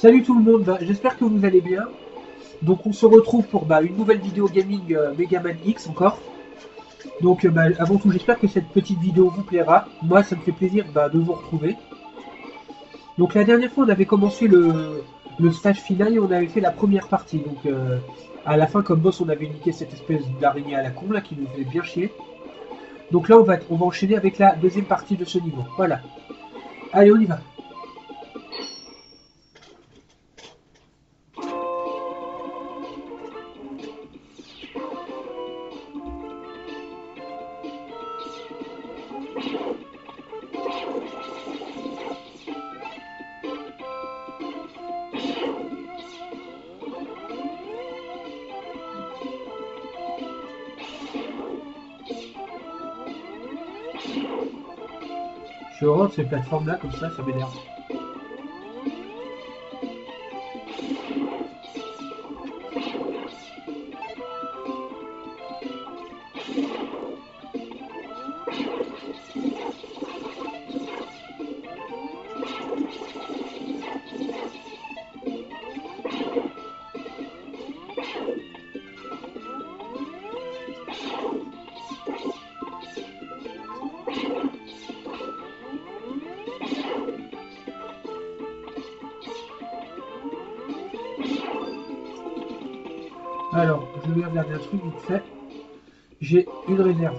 Salut tout le monde, j'espère que vous allez bien. Donc on se retrouve pour bah, une nouvelle vidéo gaming euh, Megaman X encore. Donc euh, bah, avant tout j'espère que cette petite vidéo vous plaira. Moi ça me fait plaisir bah, de vous retrouver. Donc la dernière fois on avait commencé le, le stage final et on avait fait la première partie. Donc euh, à la fin comme boss on avait niqué cette espèce d'araignée à la con là qui nous faisait bien chier. Donc là on va, on va enchaîner avec la deuxième partie de ce niveau. Voilà. Allez on y va. Je de ces plateformes là comme ça, ça m'énerve. Alors, je vais regarder un truc vite fait. J'ai une réserve.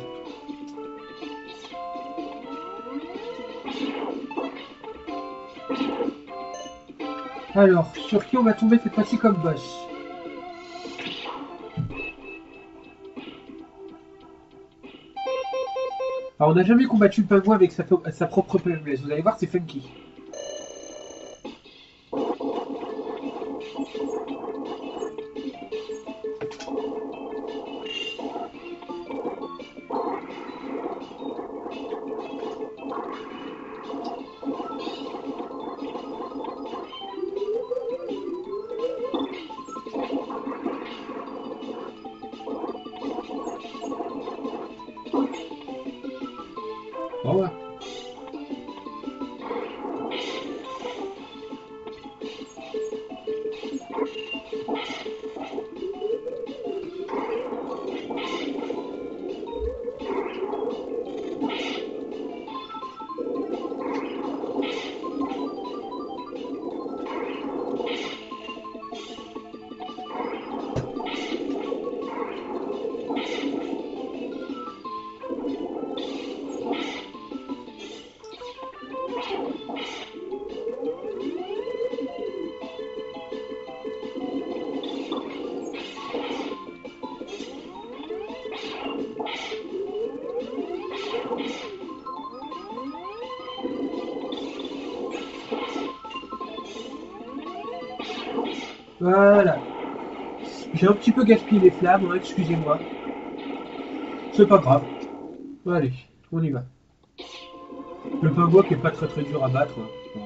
Alors, sur qui on va tomber cette fois-ci comme boss? Alors, on n'a jamais combattu le pingouin avec sa, sa propre faiblesse. Vous allez voir, c'est funky. Voilà. J'ai un petit peu gaspillé les flammes, hein, excusez-moi. C'est pas grave. Allez, on y va. Le pingouin qui est pas très très dur à battre. hein.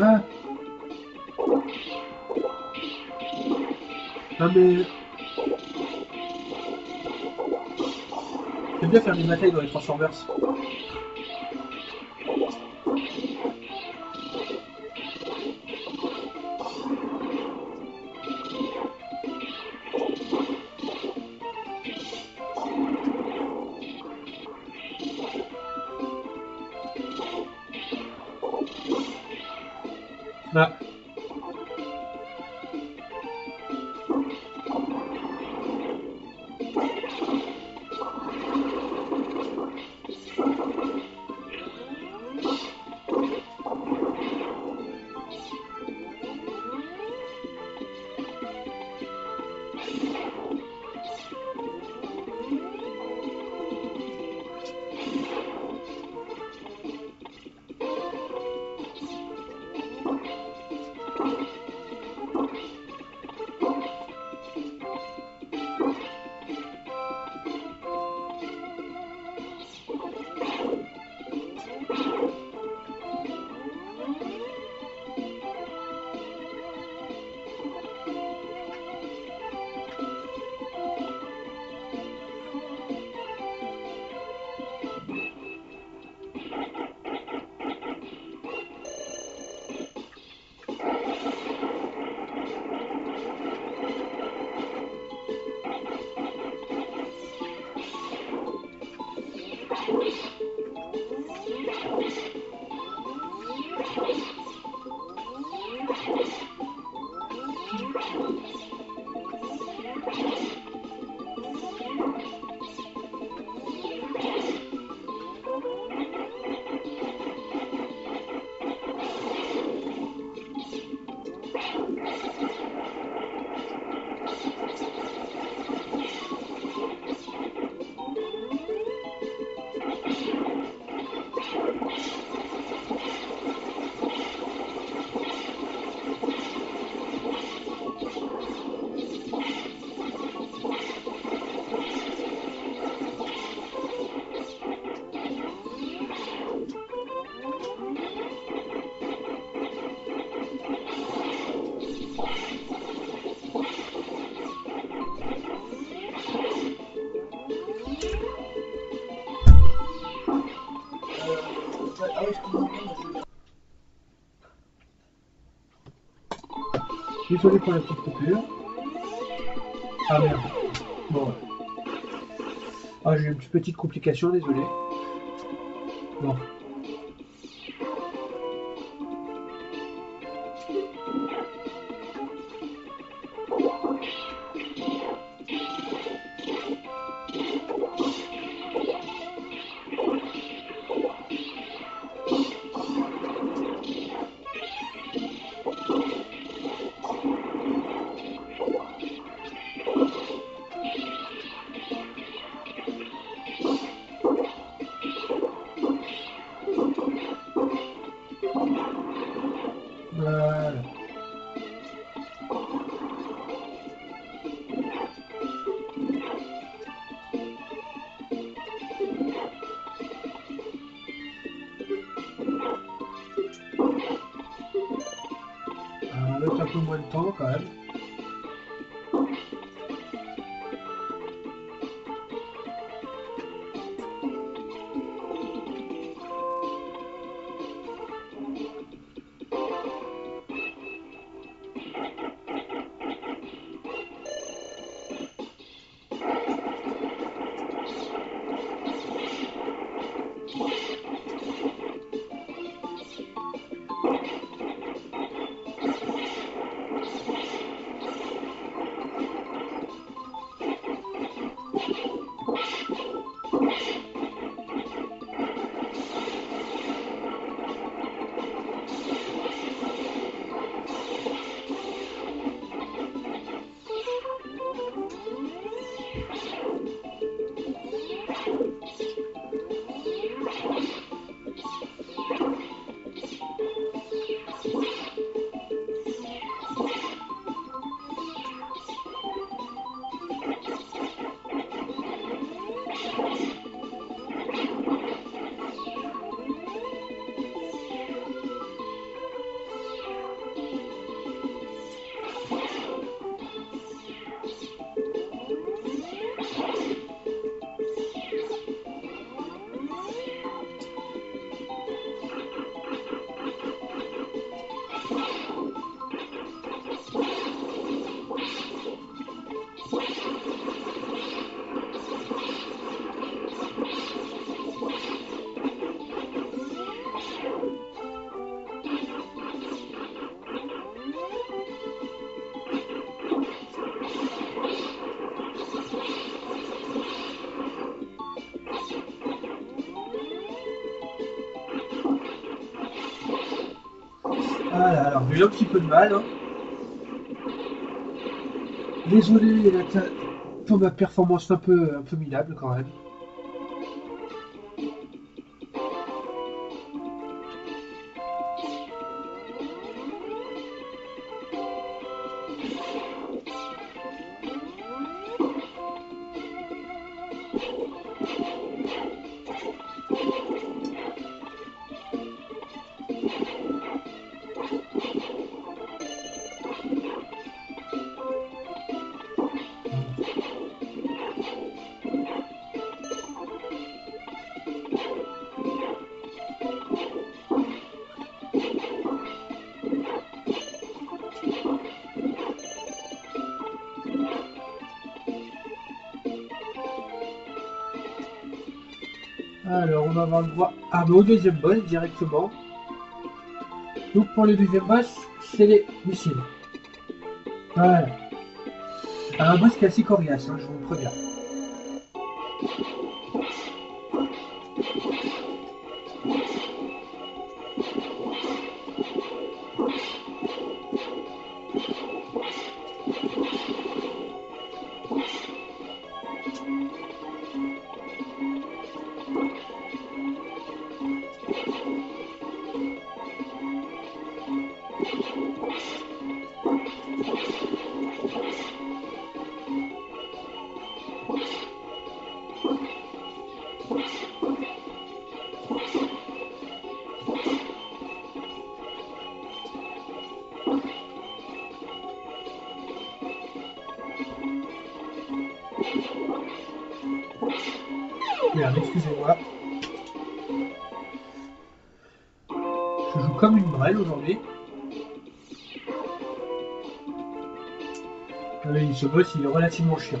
Ah. Ah mais... J'aime bien faire des batailles dans les Transformers. Désolé pour la petite coupure. Ah merde. Bon. Ah, j'ai une petite complication, désolé. Bon. On va mettre un peu moins de Voilà, alors j'ai eu un petit peu de mal. hein. Désolé euh, pour ma performance un peu, un peu minable quand même. Alors, on va avoir le droit bah, au deuxième boss directement. Donc, pour le deuxième boss, c'est les missiles. Voilà. Un boss qui est assez coriace, hein, je vous préviens. Excusez-moi. Je joue comme une brêle aujourd'hui. Ah oui, ce boss il est relativement chiant.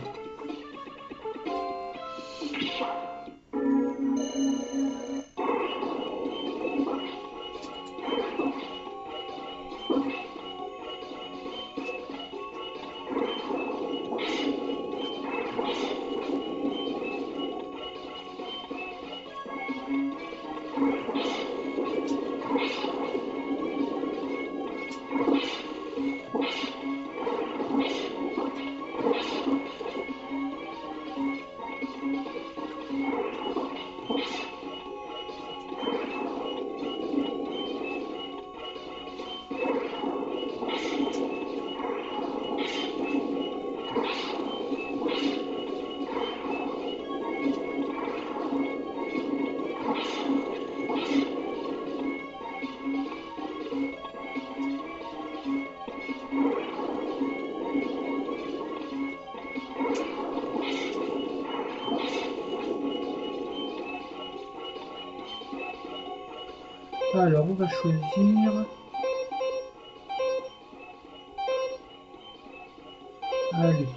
Alors, on va choisir... Allez.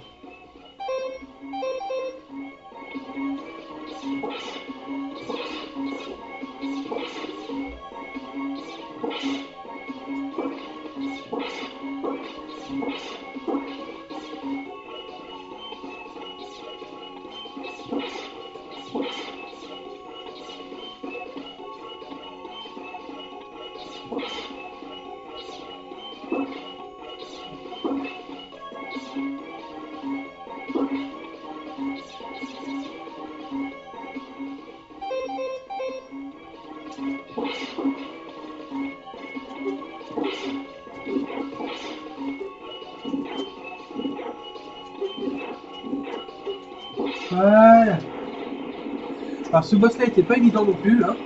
Voilà. Alors ce boss là était pas évident non plus hein.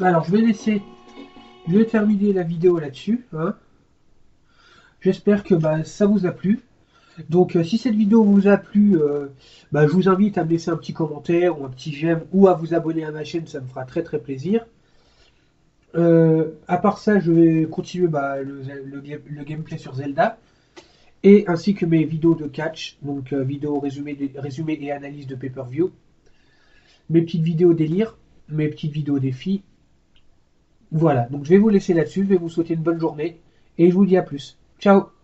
Alors je vais laisser je vais terminer la vidéo là-dessus. Hein. J'espère que bah, ça vous a plu. Donc euh, si cette vidéo vous a plu, euh, bah, je vous invite à me laisser un petit commentaire ou un petit j'aime ou à vous abonner à ma chaîne, ça me fera très très plaisir. Euh, à part ça, je vais continuer bah, le, gameplay sur Zelda et ainsi que mes vidéos de catch, donc vidéos résumées, résumé et analyse de pay-per-view, mes petites vidéos délire, mes petites vidéos défis voilà, donc je vais vous laisser là-dessus, je vais vous souhaiter une bonne journée et je vous dis à plus. Ciao